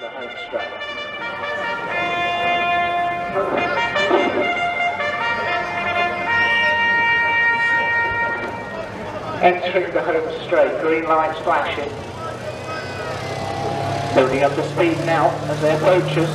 the home straight. Entering the home straight, green lights flashing. Building up the speed now as they approach us.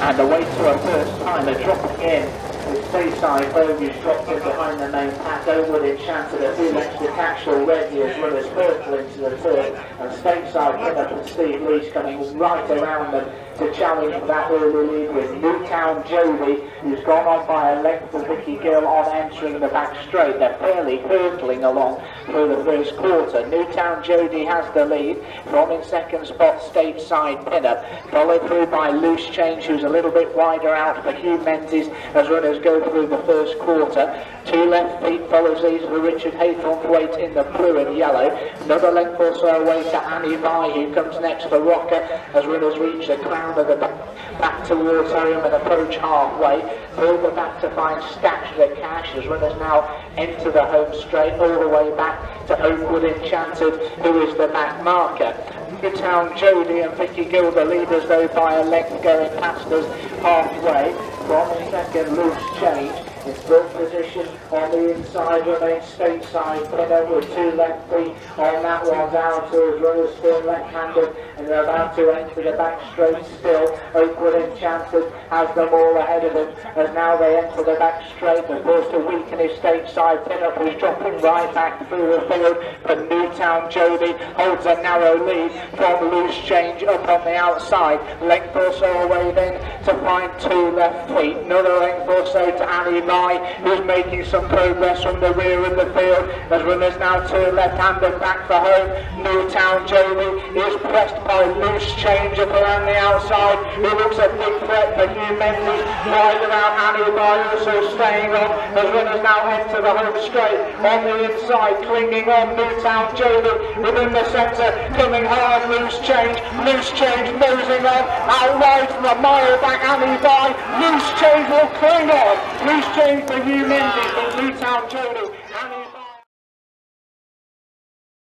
And away to a first time, they're dropping in. The Stayside Bogies dropped in behind the main pack. Oakwood Enchanted a few lengths detached already as well as Hurtle into the third. And Stateside Pinnock and Steve Leach coming right around them to challenge for that early lead with Newtown Jody, who's gone on by a length of Vicky Gill on entering the back straight. They're fairly hurtling along through the first quarter. Newtown Jody has the lead from in second spot Stateside Pinnock, followed through by Loose Change, who's a little bit wider out for Hugh Menzies as runners go through the first quarter. Two left feet follows these for Richard Haythornthwaite in the blue and yellow. Another length or so away to Annie Vi, who comes next for Rocker as runners reach the crown of the back, back towards home and approach halfway. Further back to find Stash the Cash as runners now enter the home straight all the way back to Oakwood Enchanted, who is the back marker. Newtown Jody and Vicky Gill, the leaders though by a length going past us halfway. From second loose change. In third position on the inside remains stateside Pinner with two left feet on that one down to his runners still left-handed and they're about to enter the back straight still. Oakwood Enchanted has them all ahead of him as now they enter the back straight. Of course to weaken his stateside Pinner who's dropping right back through the field but Newtown Jody holds a narrow lead from loose change up on the outside. Length or so away then to find two left feet. Another length or so to Annie Mai, who's making some progress from the rear of the field as runners now turn left-handed back for home. Newtown Jody is pressed by loose change up around the outside. He looks a big threat for Hugh Menzies. Wide around Annie Mai also staying on as runners now enter the home straight. On the inside, clinging on Newtown Jody within the centre, coming hard, loose change, loose change, nosing on, out wide from a mile back, Annie Vai, loose change will cling on, loose June for Hugh Menzies from Newtown Jody.